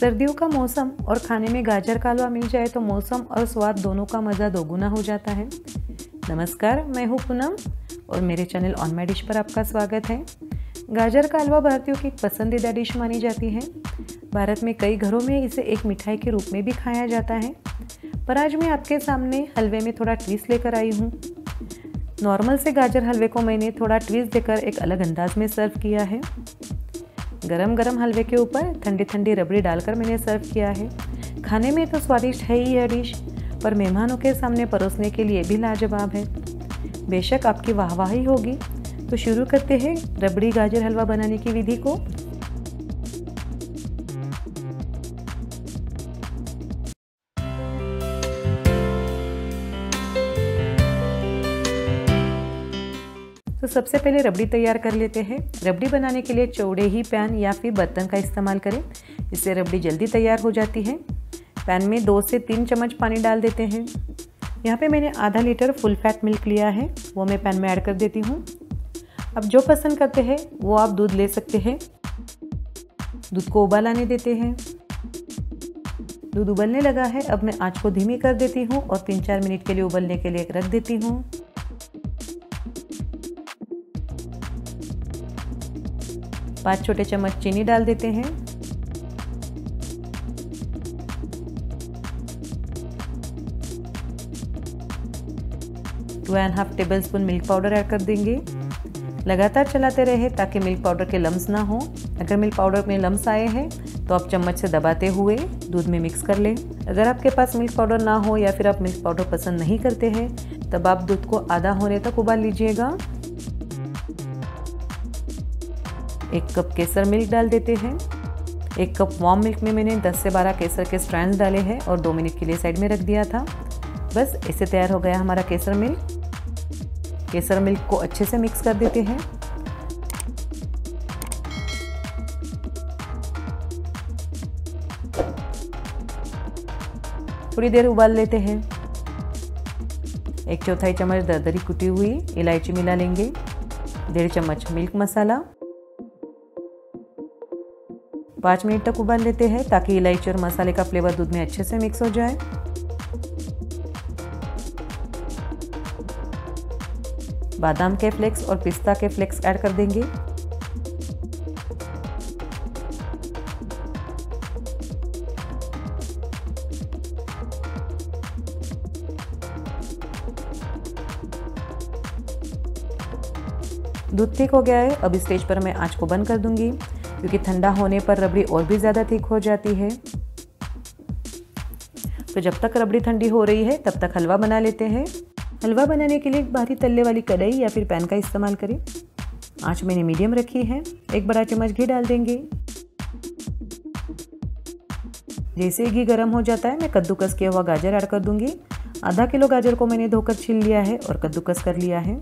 सर्दियों का मौसम और खाने में गाजर का हलवा मिल जाए तो मौसम और स्वाद दोनों का मज़ा दोगुना हो जाता है। नमस्कार, मैं हूँ पूनम और मेरे चैनल ऑन माई डिश पर आपका स्वागत है। गाजर का हलवा भारतीयों की एक पसंदीदा डिश मानी जाती है। भारत में कई घरों में इसे एक मिठाई के रूप में भी खाया जाता है। पर आज मैं आपके सामने हलवे में थोड़ा ट्विस्ट लेकर आई हूँ। नॉर्मल से गाजर हलवे को मैंने थोड़ा ट्विस्ट देकर एक अलग अंदाज में सर्व किया है। गरम गरम हलवे के ऊपर ठंडी ठंडी रबड़ी डालकर मैंने सर्व किया है। खाने में तो स्वादिष्ट है ही यह डिश, पर मेहमानों के सामने परोसने के लिए भी लाजवाब है। बेशक आपकी वाहवाही होगी। तो शुरू करते हैं रबड़ी गाजर हलवा बनाने की विधि को। तो सबसे पहले रबड़ी तैयार कर लेते हैं। रबड़ी बनाने के लिए चौड़े ही पैन या फिर बर्तन का इस्तेमाल करें। इससे रबड़ी जल्दी तैयार हो जाती है। पैन में दो से तीन चम्मच पानी डाल देते हैं। यहाँ पे मैंने आधा लीटर फुल फैट मिल्क लिया है। वो मैं पैन में ऐड कर देती हूँ। अब जो पसंद करते हैं, वो आप दूध ले सकते हैं। दूध को उबाल आने देते हैं। दूध उबलने लगा है। अब मैं आँच को धीमी कर देती हूँ और तीन चार मिनट के लिए उबलने के लिए रख देती हूँ। पाँच छोटे चम्मच चीनी डाल देते हैं। Two and half tablespoon milk powder add कर देंगे। लगातार चलाते रहे ताकि मिल्क पाउडर के लम्स ना हो। अगर मिल्क पाउडर में लम्स आए हैं तो आप चम्मच से दबाते हुए दूध में मिक्स कर लें। अगर आपके पास मिल्क पाउडर ना हो या फिर आप मिल्क पाउडर पसंद नहीं करते हैं, तब आप दूध को आधा होने तक उबाल लीजिएगा। एक कप केसर मिल्क डाल देते हैं। एक कप वार्म मिल्क में मैंने 10 से 12 केसर के स्ट्रैंड डाले हैं और दो मिनट के लिए साइड में रख दिया था। बस ऐसे तैयार हो गया हमारा केसर मिल्क। केसर मिल्क को अच्छे से मिक्स कर देते हैं। थोड़ी देर उबाल लेते हैं। एक चौथाई चम्मच दरदरी कुटी हुई इलायची मिला लेंगे। डेढ़ चम्मच मिल्क मसाला। पाँच मिनट तक उबाल लेते हैं ताकि इलायची और मसाले का फ्लेवर दूध में अच्छे से मिक्स हो जाए। बादाम के फ्लेक्स और पिस्ता के फ्लेक्स ऐड कर देंगे। दूध ठीक हो गया है। अब स्टेज पर मैं आँच को बंद कर दूँगी। क्योंकि ठंडा होने पर रबड़ी और भी ज़्यादा थिक हो जाती है। तो जब तक रबड़ी ठंडी हो रही है, तब तक हलवा बना लेते हैं। हलवा बनाने के लिए एक बाहरी तलने वाली कढ़ाई या फिर पैन का इस्तेमाल करें। आँच मैंने मीडियम रखी है। एक बड़ा चम्मच घी डाल देंगे। जैसे ही घी गर्म हो जाता है, मैं कद्दूकस किया हुआ गाजर ऐड कर दूँगी। आधा किलो गाजर को मैंने धोकर छील लिया है और कद्दूकस कर लिया है।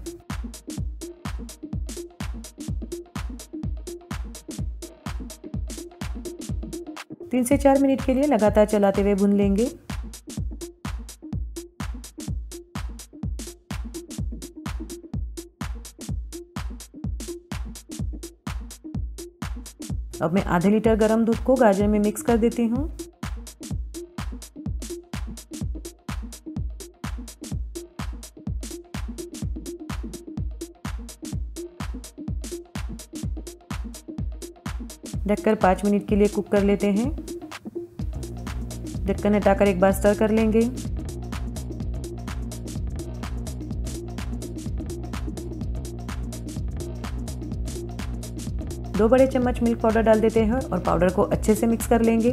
तीन से चार मिनट के लिए लगातार चलाते हुए भून लेंगे। अब मैं आधे लीटर गरम दूध को गाजर में मिक्स कर देती हूँ। ढककर पाँच मिनट के लिए कुक कर लेते हैं। ढक्कन हटाकर एक बार स्टर कर लेंगे। दो बड़े चम्मच मिल्क पाउडर डाल देते हैं और पाउडर को अच्छे से मिक्स कर लेंगे।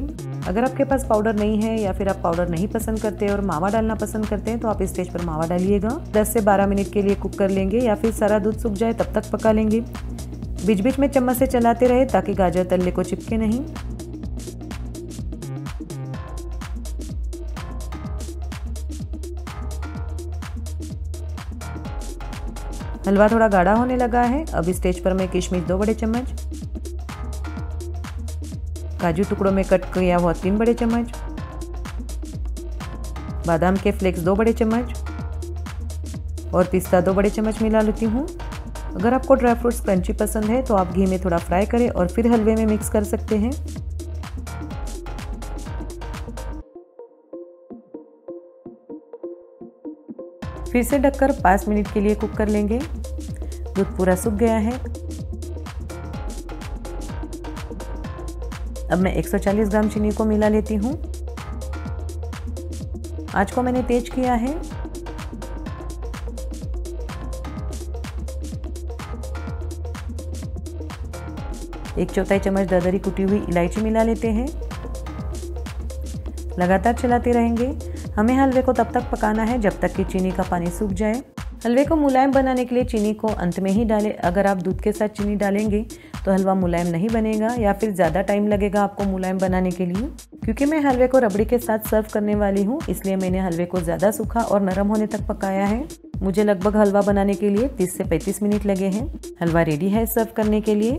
अगर आपके पास पाउडर नहीं है या फिर आप पाउडर नहीं पसंद करते और मावा डालना पसंद करते हैं तो आप इस स्टेज पर मावा डालिएगा। 10 से 12 मिनट के लिए कुक कर लेंगे या फिर सारा दूध सूख जाए तब तक पका लेंगे। बीच बीच में चम्मच से चलाते रहे ताकि गाजर तल्ले को चिपके नहीं। हलवा थोड़ा गाढ़ा होने लगा है। अब इस स्टेज पर मैं किशमिश दो बड़े चम्मच, काजू टुकड़ों में कट किया हुआ तीन बड़े चम्मच, बादाम के फ्लेक्स दो बड़े चम्मच और पिस्ता दो बड़े चम्मच मिला लेती हूँ। अगर आपको ड्राई फ्रूट्स क्रंची पसंद है तो आप घी में थोड़ा फ्राई करें और फिर हलवे में मिक्स कर सकते हैं। फिर से ढककर पाँच मिनट के लिए कुक कर लेंगे। दूध पूरा सूख गया है। अब मैं 140 ग्राम चीनी को मिला लेती हूँ। आज को मैंने तेज किया है। एक चौथाई चम्मच दरदरी कुटी हुई इलायची मिला लेते हैं। लगातार चलाते रहेंगे। हमें हलवे को तब तक पकाना है जब तक कि चीनी का पानी सूख जाए। हलवे को मुलायम बनाने के लिए चीनी को अंत में ही डालें। अगर आप दूध के साथ चीनी डालेंगे तो हलवा मुलायम नहीं बनेगा या फिर ज़्यादा टाइम लगेगा आपको मुलायम बनाने के लिए। क्योंकि मैं हलवे को रबड़ी के साथ सर्व करने वाली हूँ, इसलिए मैंने हलवे को ज़्यादा सूखा और नरम होने तक पकाया है। मुझे लगभग हलवा बनाने के लिए 30 से 35 मिनट लगे हैं। हलवा रेडी है सर्व करने के लिए।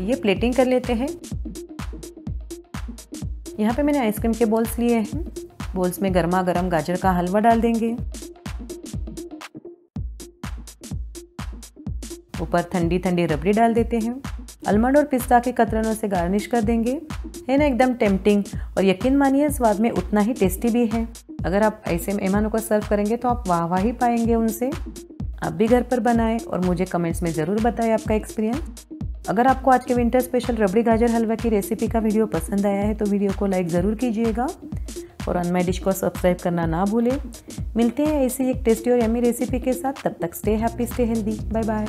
आइए प्लेटिंग कर लेते हैं। यहाँ पे मैंने आइसक्रीम के बॉल्स लिए हैं। बॉल्स में गर्मा गर्म गाजर का हलवा डाल देंगे। ऊपर ठंडी ठंडी रबड़ी डाल देते हैं। अलमंड और पिस्ता के कतरनों से गार्निश कर देंगे। है ना, एकदम टेम्पटिंग और यकीन मानिए, स्वाद में उतना ही टेस्टी भी है। अगर आप ऐसे मेहमानों को सर्व करेंगे तो आप वाह वाह ही पाएँगे उनसे। आप भी घर पर बनाएँ और मुझे कमेंट्स में ज़रूर बताएँ आपका एक्सपीरियंस अगर आपको आज के विंटर स्पेशल रबड़ी गाजर हलवा की रेसिपी का वीडियो पसंद आया है तो वीडियो को लाइक ज़रूर कीजिएगा। और अनमाई डिश को सब्सक्राइब करना ना भूलें। मिलते हैं ऐसी एक टेस्टी और यमी रेसिपी के साथ। तब तक stay happy stay healthy bye bye